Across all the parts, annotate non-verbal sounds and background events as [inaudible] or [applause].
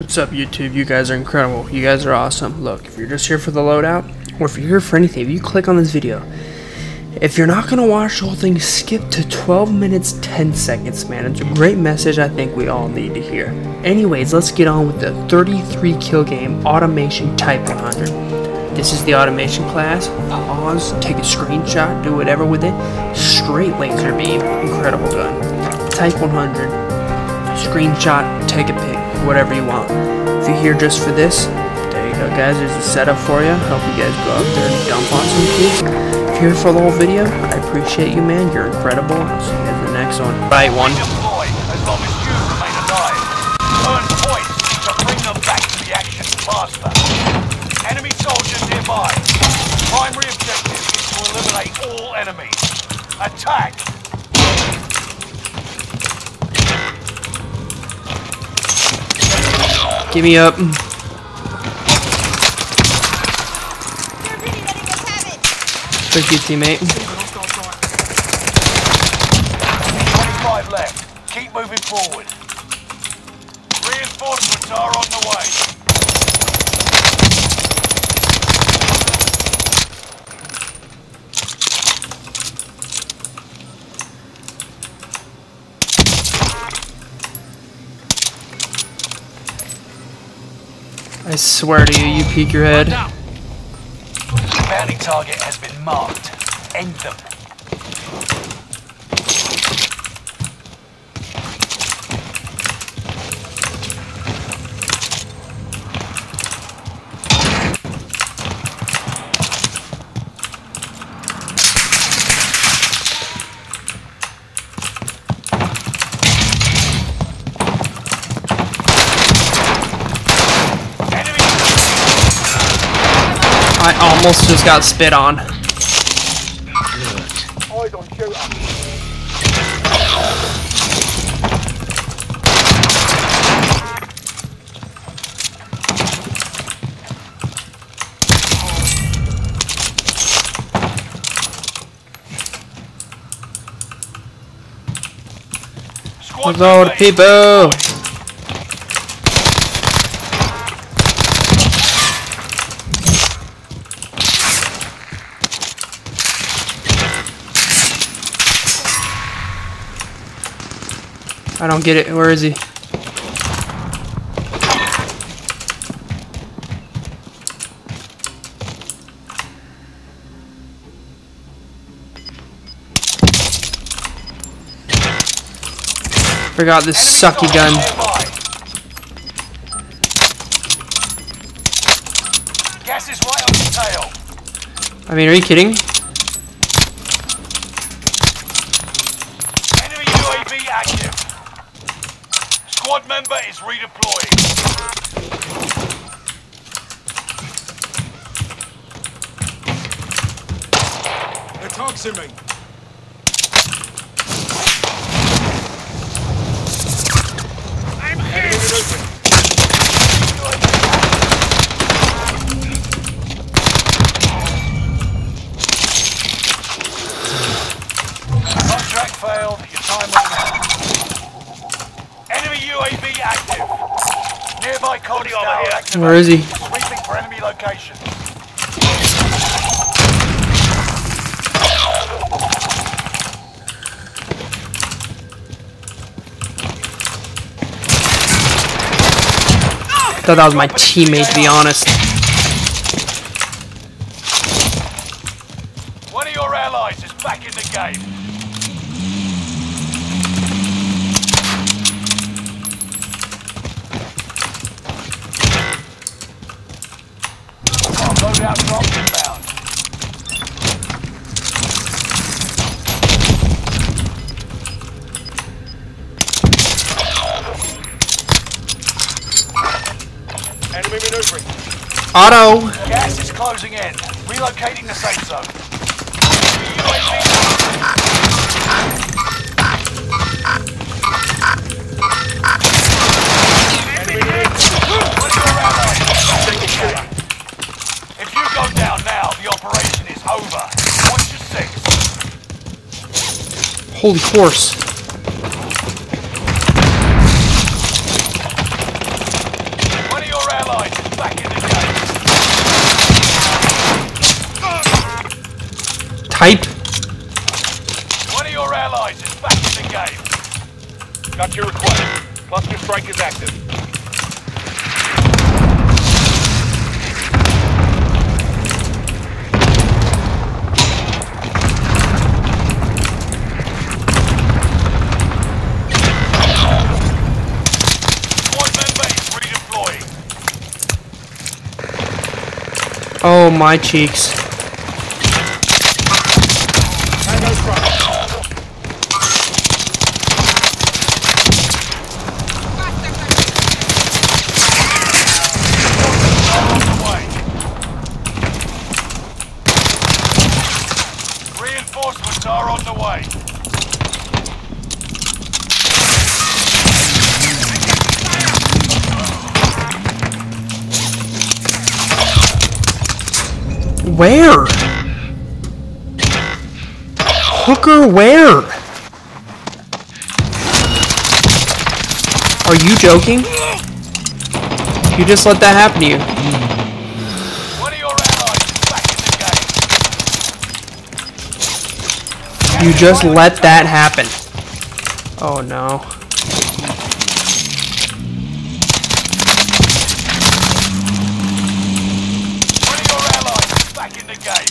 What's up YouTube? You guys are incredible. You guys are awesome. Look, if you're just here for the loadout, or if you're here for anything, if you click on this video, if you're not going to watch the whole thing, skip to 12 minutes 10 seconds, man. It's a great message I think we all need to hear. Anyways, let's get on with the 33 kill game Automaton Type 100. This is the automaton class. Pause, take a screenshot, do whatever with it. Straight laser beam, incredible gun. Type 100, screenshot, take a pic whatever you want. If you're here just for this, there you go guys, there's a setup for you. Hope you guys go out there and dump on some kids. If you're here for the whole video, I appreciate you man, you're incredible. I'll see you guys in the next one. Right one. Deploy as long as you remain alive. Earn points to bring them back to the action faster. Enemy soldiers nearby. Primary objective is to eliminate all enemies. Attack! Give me up. Thank you teammate. 25 left. Keep moving forward. Reinforcements are on the way. I swear to you, you peek your head. Target has been marked. End them. Enemy I almost just got spit on. people. I don't get it. Where is he? Forgot this sucky gun. Gas is right on your tail. I mean, are you kidding? Enemy UAV active. Member is redeploying. They're me. I'm hit. Contract failed. Your time ran out. Enemy UAV active. Nearby coordinates are active. Where is he? Sweeping for enemy location. Thought that was my teammate, to be honest. One of your allies is back in the game. Loadout drop inbound. Enemy maneuvering. Auto! Gas is closing in. Relocating the safe zone. Holy horse. Type. One of your allies is back in the game. Got your request. Cluster strike is active. Oh, my cheeks. Where? Hooker, where? Are you joking? You just let that happen to you. One of your allies is back in the game. You just let that happen. Oh no. One of your allies is back in the game.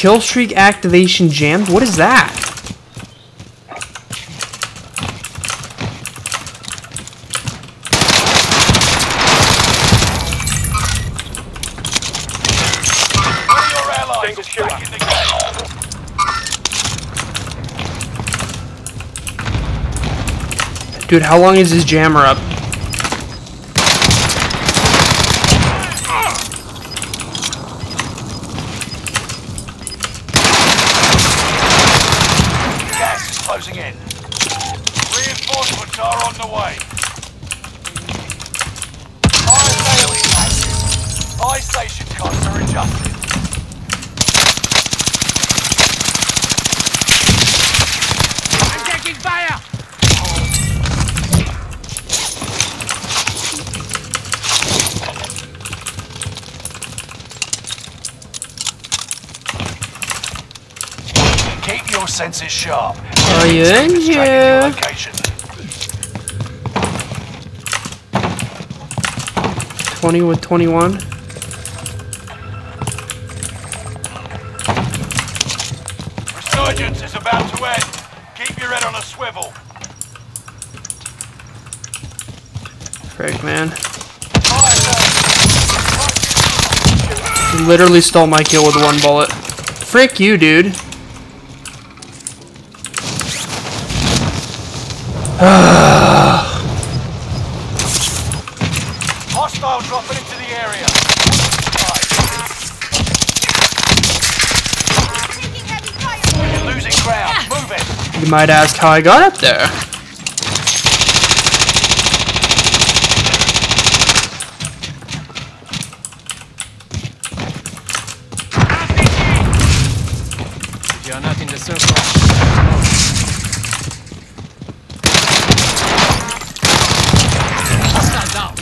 Kill streak activation jammed? What is that? Dude, how long is this jammer up? Gas is closing in. Reinforcements are on the way. Fire sale is active. Buy station costs are adjusted. I'm taking fire! Keep your senses sharp. Are you in Tracking your here? location. 20 with 21. Resurgence is about to end. Keep your head on a swivel. Frick, man. You literally stole my kill with one bullet. Frick you, dude. Hostile [sighs] [sighs] might ask how I got up there. You're not in the circle. Hostile down.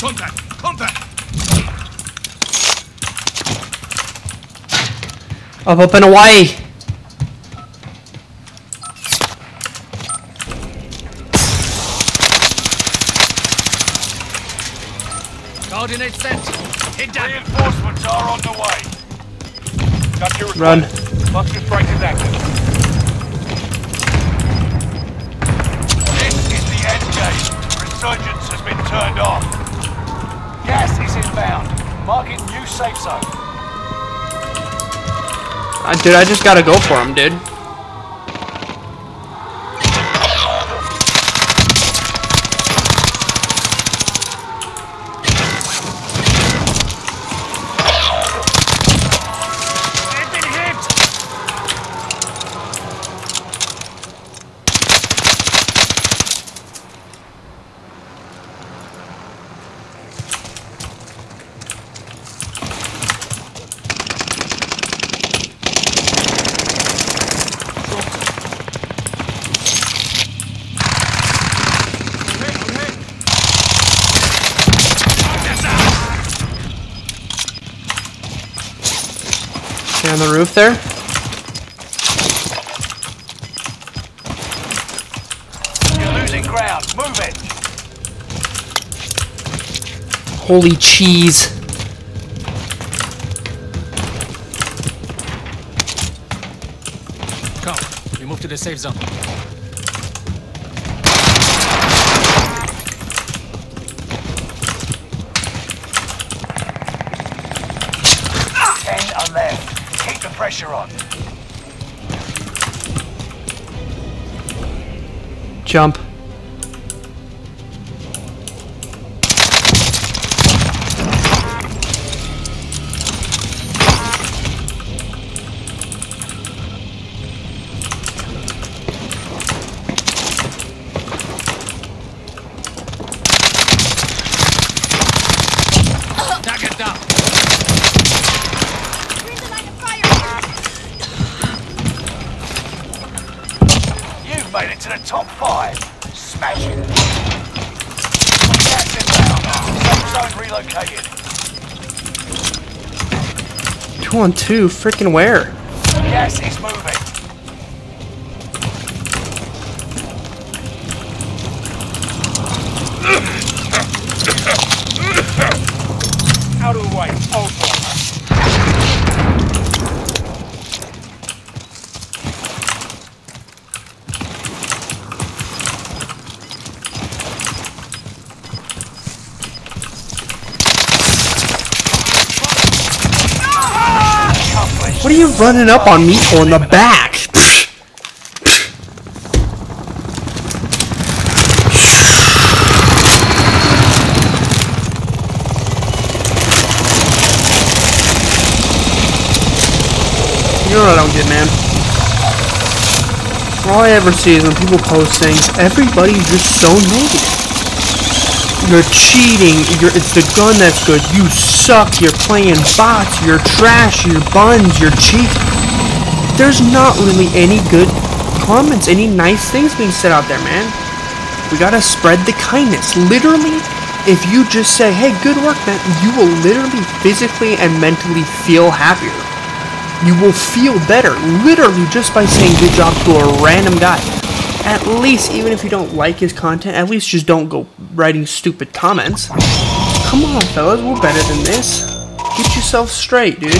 Contact! Contact! Up, up, and away. Coordinate sent. Hit down. Reinforcements are on the way. Got your request. Run. Cluster strike is active. This is the end game. Resurgence has been turned off. Inbound. Marking new safe zone. Uh, dude, I just gotta go for him, dude. Stay on the roof there. You're losing ground. Move it. Holy cheese. Come, we move to the safe zone. Ten are left. Keep the pressure on. Jump. Two on two. Freaking where? Gas is moving. What are you running up on me for in the back? You know what I don't get, man? All I ever see is when people post things, everybody's just so negative. You're cheating. You're, it's the gun that's good. You suck. You're playing bots. You're trash. You're buns. You're cheap. There's not really any good comments, any nice things being said out there, man. We gotta spread the kindness. Literally, if you just say, hey, good work, man, you will literally physically and mentally feel happier. You will feel better, literally, just by saying good job to a random guy. At least, even if you don't like his content, at least just don't go writing stupid comments. Come on, fellas, we're better than this. Get yourself straight, dude.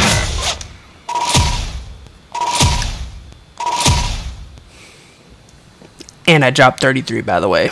And I dropped 33, by the way.